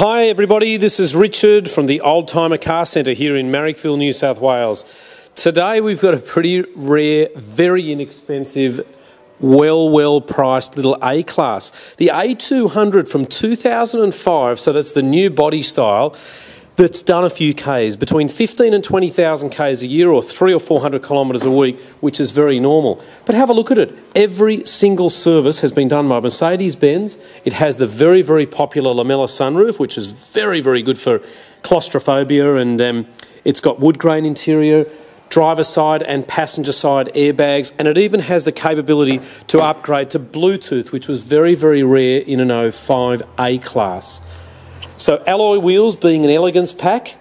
Hi, everybody. This is Richard from the Oldtimer Car Centre here in Marrickville, New South Wales. Today we've got a pretty rare, very inexpensive, well, well priced little A class. The A200 from 2005, so that's the new body style that's done a few Ks, between 15 and 20,000 Ks a year or three or 400 kilometres a week, which is very normal. But have a look at it. Every single service has been done by Mercedes Benz. It has the very, very popular Lamella sunroof, which is very, very good for claustrophobia, and um, it's got wood grain interior. Driver side and passenger side airbags, and it even has the capability to upgrade to Bluetooth, which was very, very rare in an 05 A class. So alloy wheels being an elegance pack,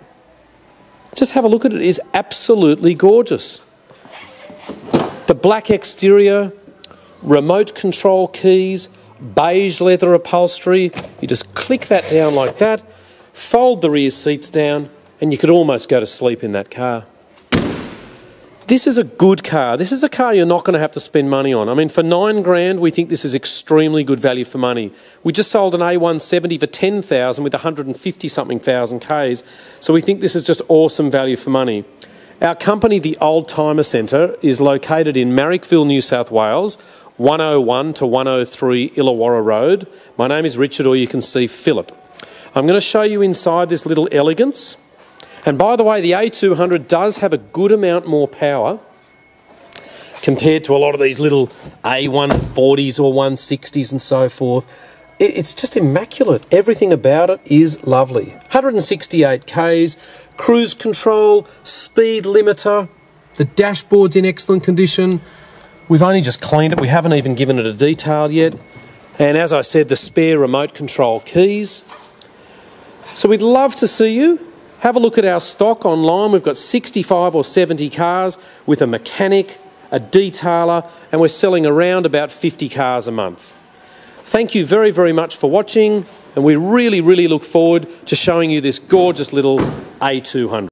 just have a look at it. Is absolutely gorgeous. The black exterior, remote control keys, beige leather upholstery. You just click that down like that, fold the rear seats down, and you could almost go to sleep in that car. This is a good car. This is a car you're not going to have to spend money on. I mean, for nine grand, we think this is extremely good value for money. We just sold an A170 for 10,000 with 150 something thousand Ks. So we think this is just awesome value for money. Our company, the Oldtimer Centre, is located in Marrickville, New South Wales, 101 to 103 Illawarra Road. My name is Richard, or you can see Philip. I'm going to show you inside this little elegance. And by the way, the A200 does have a good amount more power compared to a lot of these little A140s or 160s and so forth. It's just immaculate. Everything about it is lovely. 168 Ks, cruise control, speed limiter, the dashboard's in excellent condition. We've only just cleaned it, we haven't even given it a detail yet. And as I said, the spare remote control keys. So we'd love to see you have a look at our stock online. We've got 65 or 70 cars with a mechanic, a detailer, and we're selling around about 50 cars a month. Thank you very, very much for watching, and we really, really look forward to showing you this gorgeous little A200.